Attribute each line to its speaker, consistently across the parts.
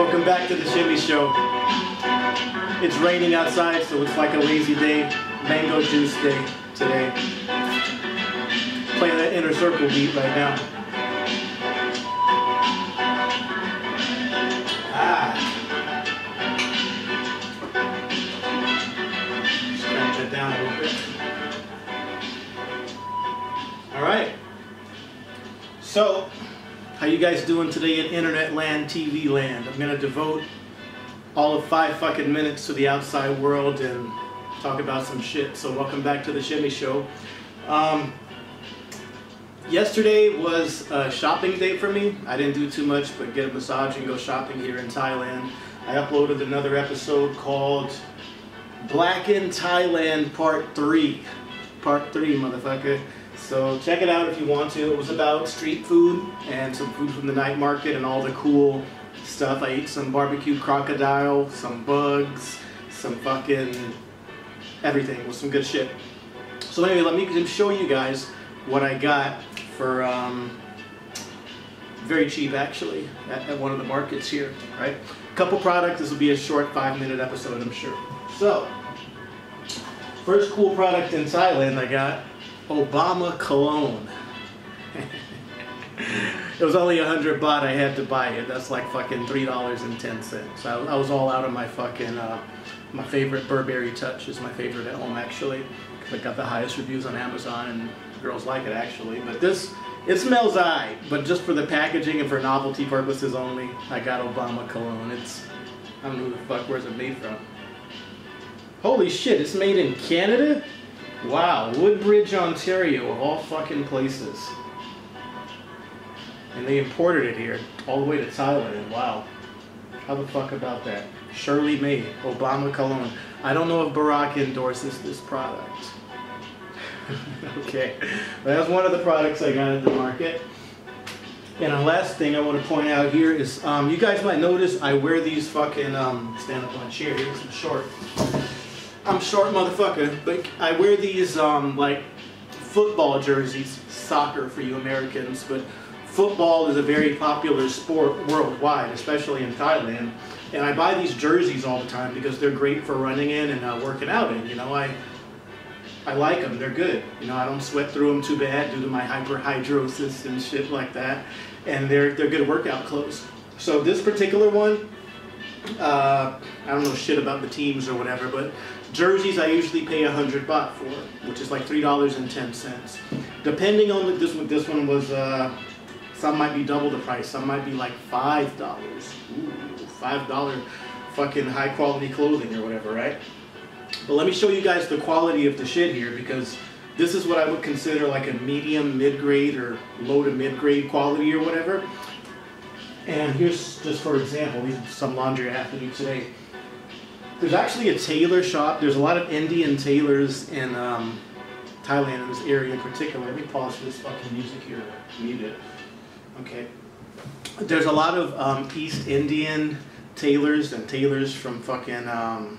Speaker 1: Welcome back to the Shimmy Show. It's raining outside, so it's like a lazy day. Mango juice day today. Playing that inner circle beat right now. Ah. Scratch that down a little bit. All right. So, how you guys doing today in internet land, TV land? I'm gonna devote all of five fucking minutes to the outside world and talk about some shit. So welcome back to the Shimmy Show. Um, yesterday was a shopping day for me. I didn't do too much but get a massage and go shopping here in Thailand. I uploaded another episode called Black in Thailand Part 3. Part 3, motherfucker. So check it out if you want to. It was about street food and some food from the night market and all the cool stuff. I ate some barbecue crocodile, some bugs, some fucking everything. It was some good shit. So anyway, let me show you guys what I got for um, very cheap actually at, at one of the markets here, right? Couple products. This will be a short five minute episode, I'm sure. So, first cool product in Thailand I got Obama cologne. it was only a hundred baht. I had to buy it. That's like fucking three dollars and ten cents. I, I, was all out of my fucking. Uh, my favorite Burberry Touch is my favorite at home actually. Cause I got the highest reviews on Amazon and girls like it actually. But this, it smells I. But just for the packaging and for novelty purposes only, I got Obama cologne. It's, I don't know who the fuck where's it made from. Holy shit! It's made in Canada. Wow, Woodbridge, Ontario, of all fucking places. And they imported it here, all the way to Thailand. Wow. How the fuck about that? Shirley May, Obama Cologne. I don't know if Barack endorses this product. okay, but that's one of the products I got at the market. And the last thing I want to point out here is, um, you guys might notice I wear these fucking, um, stand up on chair here, I'm short. I'm short motherfucker, but I wear these um, like football jerseys, soccer for you Americans, but football is a very popular sport worldwide, especially in Thailand. And I buy these jerseys all the time because they're great for running in and uh, working out in. You know, I I like them. They're good. You know, I don't sweat through them too bad due to my hyperhidrosis and shit like that. And they're they're good workout clothes. So this particular one, uh, I don't know shit about the teams or whatever, but jerseys I usually pay a hundred baht for, which is like three dollars and ten cents. Depending on the, this one, this one was uh, some might be double the price, some might be like five dollars. Five dollar fucking high quality clothing or whatever, right? But let me show you guys the quality of the shit here because this is what I would consider like a medium mid-grade or low to mid-grade quality or whatever. And here's just for example, some laundry I have to do today. There's actually a tailor shop. There's a lot of Indian tailors in um, Thailand in this area in particular. Let me pause this fucking music here. Mute it. Okay. There's a lot of um, East Indian tailors and tailors from fucking um,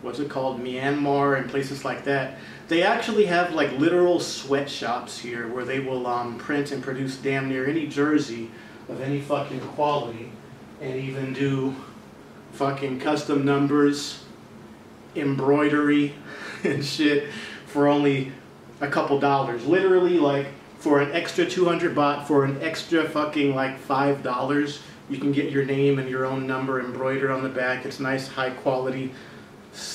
Speaker 1: what's it called, Myanmar and places like that. They actually have like literal sweatshops here where they will um, print and produce damn near any jersey of any fucking quality and even do fucking custom numbers, embroidery and shit for only a couple dollars. Literally like for an extra 200 baht, for an extra fucking like five dollars, you can get your name and your own number embroidered on the back. It's nice, high quality,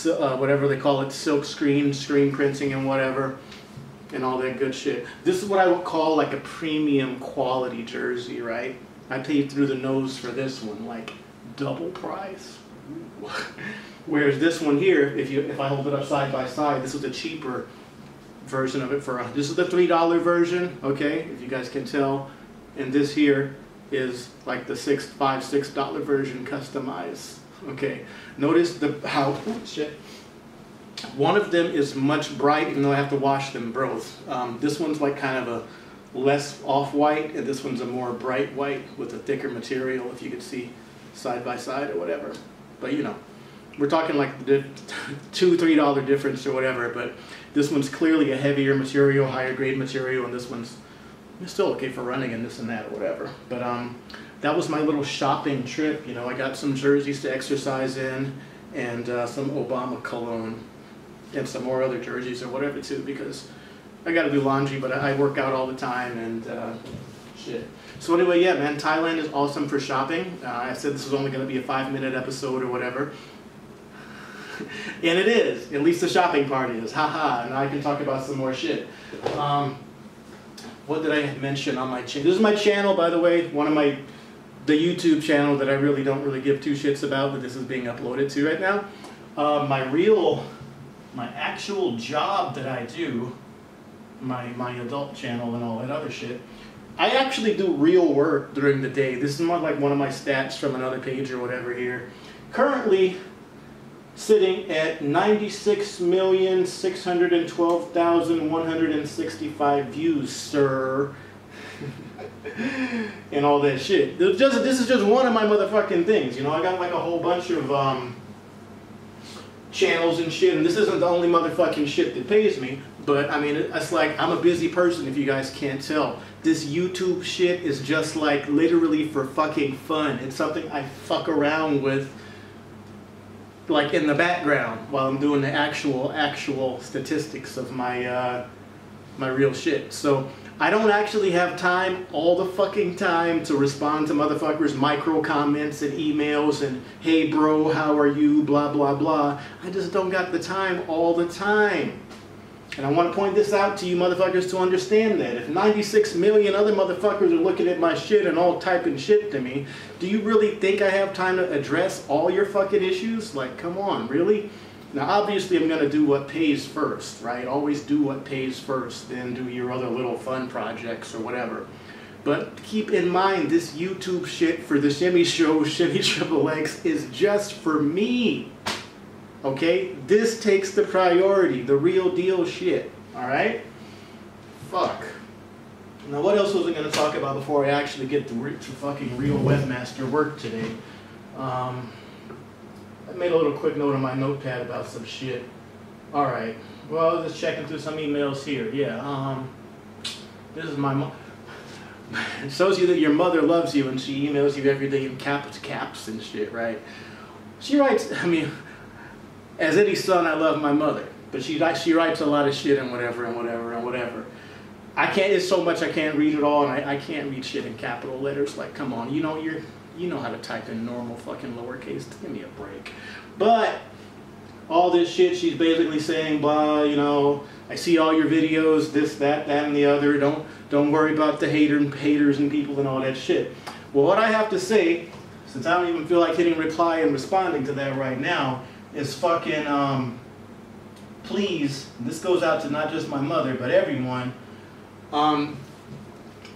Speaker 1: uh, whatever they call it, silk screen, screen printing and whatever, and all that good shit. This is what I would call like a premium quality jersey, right? I paid through the nose for this one, like double price. Whereas this one here, if you if I hold it up side by side, this is a cheaper version of it for this is the three dollar version, okay? If you guys can tell, and this here is like the six five six dollar version customized. Okay, notice the how oh, shit. One of them is much bright, even though I have to wash them both. Um, this one's like kind of a less off-white, and this one's a more bright white with a thicker material, if you could see side by side or whatever. But you know, we're talking like the two, three dollar difference or whatever, but this one's clearly a heavier material, higher grade material, and this one's still okay for running and this and that or whatever. But um, that was my little shopping trip. You know, I got some jerseys to exercise in and uh, some Obama cologne and some more other jerseys or whatever too because I got to do laundry, but I work out all the time and uh, shit. So anyway, yeah, man, Thailand is awesome for shopping. Uh, I said this was only going to be a five-minute episode or whatever. and it is. At least the shopping part is. Haha. And I can talk about some more shit. Um, what did I mention on my channel? This is my channel, by the way. One of my the YouTube channel that I really don't really give two shits about, but this is being uploaded to right now. Uh, my real, my actual job that I do, my my adult channel and all that other shit. I actually do real work during the day. This is not like one of my stats from another page or whatever here. Currently, sitting at 96,612,165 views, sir. and all that shit. Just, this is just one of my motherfucking things. You know, I got like a whole bunch of um, channels and shit, and this isn't the only motherfucking shit that pays me. But I mean, it's like I'm a busy person if you guys can't tell. This YouTube shit is just like literally for fucking fun. It's something I fuck around with like in the background while I'm doing the actual actual statistics of my uh, my real shit. So I don't actually have time all the fucking time to respond to motherfuckers micro comments and emails and hey bro how are you blah blah blah. I just don't got the time all the time. And I want to point this out to you motherfuckers to understand that. If 96 million other motherfuckers are looking at my shit and all typing shit to me, do you really think I have time to address all your fucking issues? Like, come on, really? Now, obviously, I'm going to do what pays first, right? Always do what pays first, then do your other little fun projects or whatever. But keep in mind, this YouTube shit for the Shimmy Show, Shimmy Triple X, is just for me. Okay? This takes the priority, the real deal shit. Alright? Fuck. Now, what else was I going to talk about before I actually get to, to fucking real webmaster work today? Um, I made a little quick note on my notepad about some shit. Alright. Well, just checking through some emails here. Yeah, um, this is my mom. It shows you that your mother loves you and she emails you every day in caps, caps and shit, right? She writes, I mean, as any son, I love my mother, but she she writes a lot of shit and whatever and whatever and whatever. I can't. It's so much I can't read it all, and I, I can't read shit in capital letters. Like, come on, you know you're you know how to type in normal fucking lowercase. Give me a break. But all this shit, she's basically saying, blah, you know, I see all your videos, this, that, that, and the other. Don't don't worry about the hater and haters and people and all that shit. Well, what I have to say, since I don't even feel like hitting reply and responding to that right now, is fucking um, please. This goes out to not just my mother, but everyone. Um,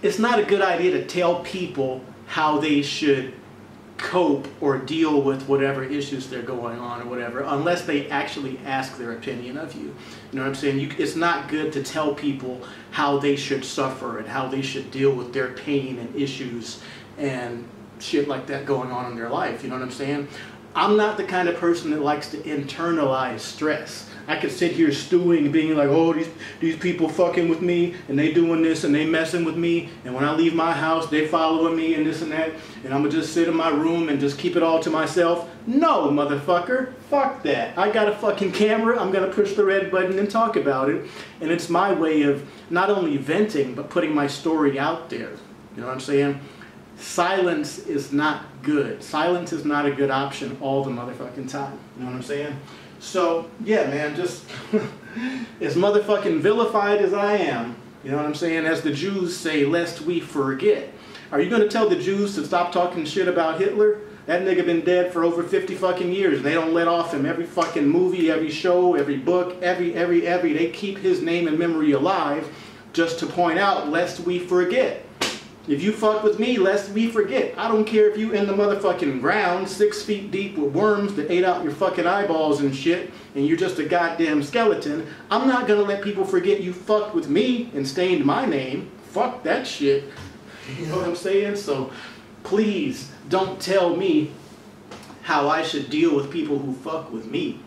Speaker 1: it's not a good idea to tell people how they should cope or deal with whatever issues they're going on or whatever unless they actually ask their opinion of you you know what i'm saying you, it's not good to tell people how they should suffer and how they should deal with their pain and issues and shit like that going on in their life you know what i'm saying i'm not the kind of person that likes to internalize stress I could sit here stewing, being like, oh, these, these people fucking with me, and they doing this, and they messing with me, and when I leave my house, they following me, and this and that, and I'm gonna just sit in my room and just keep it all to myself. No, motherfucker, fuck that. I got a fucking camera, I'm gonna push the red button and talk about it, and it's my way of not only venting, but putting my story out there. You know what I'm saying? Silence is not good. Silence is not a good option all the motherfucking time. You know what I'm saying? So, yeah, man, just as motherfucking vilified as I am, you know what I'm saying? As the Jews say, lest we forget. Are you going to tell the Jews to stop talking shit about Hitler? That nigga been dead for over 50 fucking years. And They don't let off him every fucking movie, every show, every book, every, every, every. They keep his name and memory alive just to point out, lest we forget. If you fuck with me, lest we forget. I don't care if you in the motherfucking ground, six feet deep with worms that ate out your fucking eyeballs and shit, and you're just a goddamn skeleton. I'm not gonna let people forget you fucked with me and stained my name. Fuck that shit. You know what I'm saying? So please don't tell me how I should deal with people who fuck with me.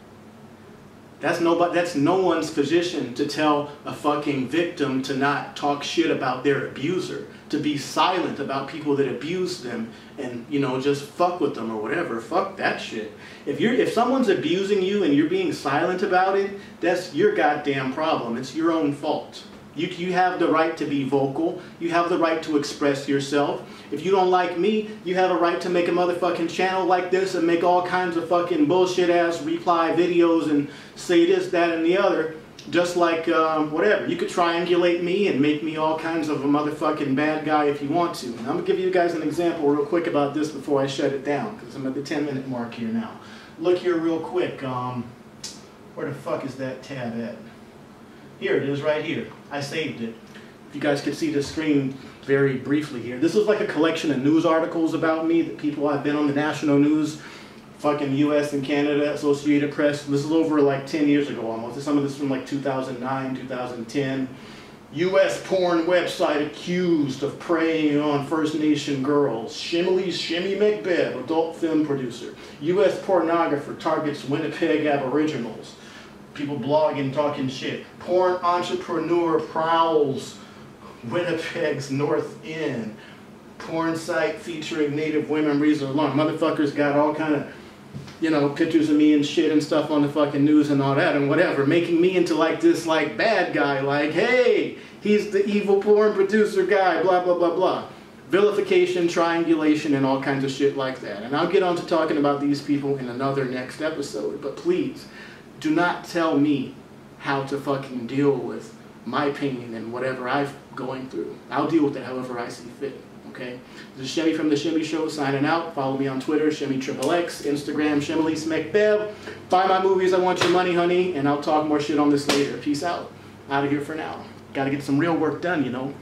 Speaker 1: That's nobody that's no one's position to tell a fucking victim to not talk shit about their abuser. To be silent about people that abuse them and you know just fuck with them or whatever. Fuck that shit. If you're if someone's abusing you and you're being silent about it that's your goddamn problem. It's your own fault. You, you have the right to be vocal. You have the right to express yourself. If you don't like me you have a right to make a motherfucking channel like this and make all kinds of fucking bullshit ass reply videos and say this that and the other just like, um, whatever, you could triangulate me and make me all kinds of a motherfucking bad guy if you want to. And I'm going to give you guys an example real quick about this before I shut it down, because I'm at the 10 minute mark here now. Look here real quick. Um, where the fuck is that tab at? Here it is right here. I saved it. If you guys could see the screen very briefly here. This is like a collection of news articles about me that people I've been on the national news fucking U.S. and Canada Associated Press. This is over like 10 years ago almost. Some of this from like 2009, 2010. U.S. porn website accused of preying on First Nation girls. Shimelesse Shimmy Mekbeb, adult film producer. U.S. pornographer targets Winnipeg Aboriginals. People blogging, talking shit. Porn entrepreneur prowls Winnipeg's North End. Porn site featuring native women reads alarm. Motherfuckers got all kind of you know, pictures of me and shit and stuff on the fucking news and all that and whatever, making me into like this like bad guy, like, hey, he's the evil porn producer guy, blah, blah, blah, blah. Vilification, triangulation, and all kinds of shit like that. And I'll get on to talking about these people in another next episode, but please, do not tell me how to fucking deal with my pain and whatever I'm going through. I'll deal with it however I see fit. Okay, this is Shimmy from the Shimmy Show signing out. Follow me on Twitter, Shimmy Triple X, Instagram, Shimelesse Mekbeb. Buy my movies, I want your money, honey, and I'll talk more shit on this later. Peace out. Out of here for now. Got to get some real work done, you know.